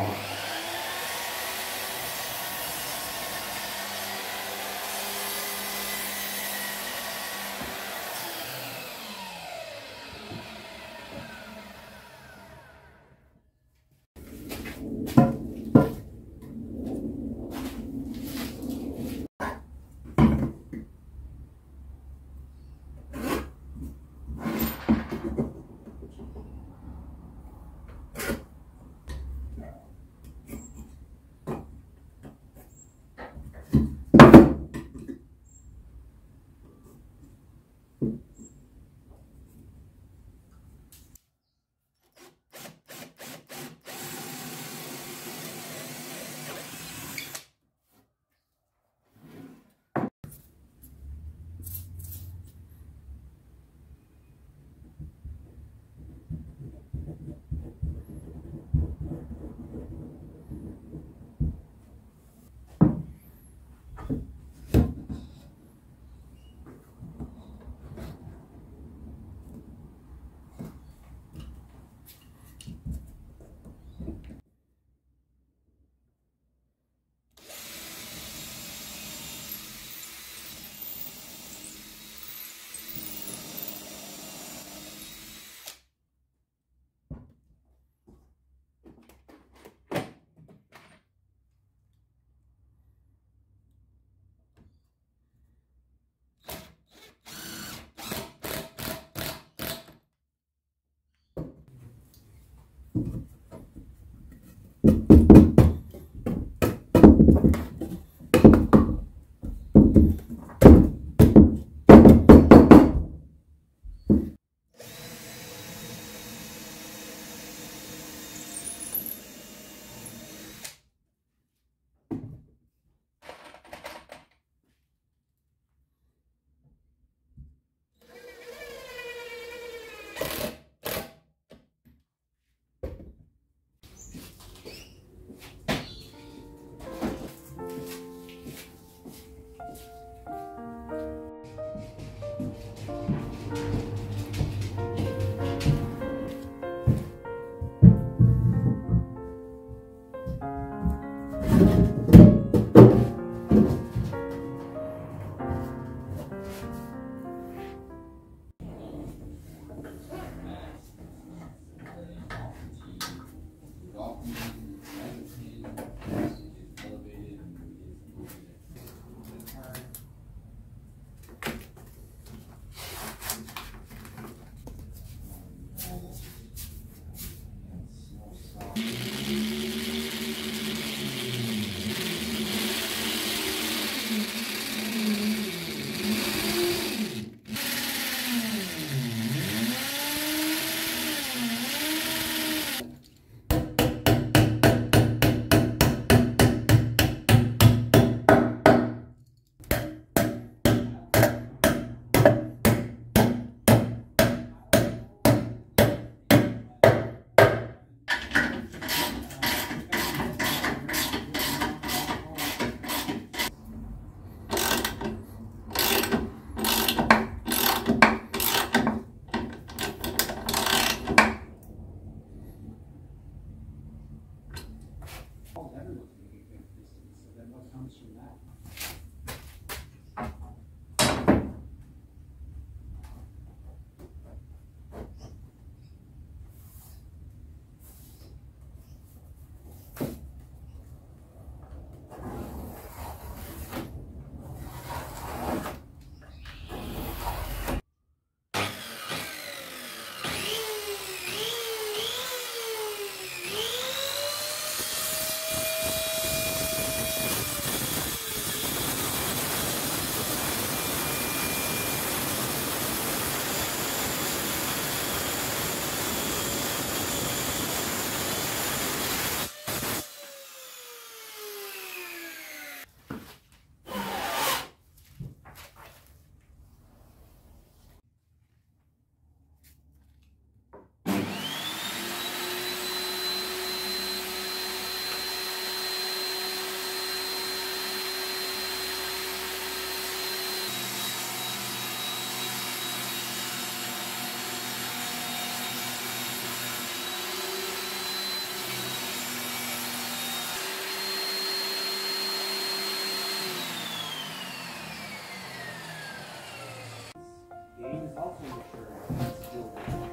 Oh. health insurance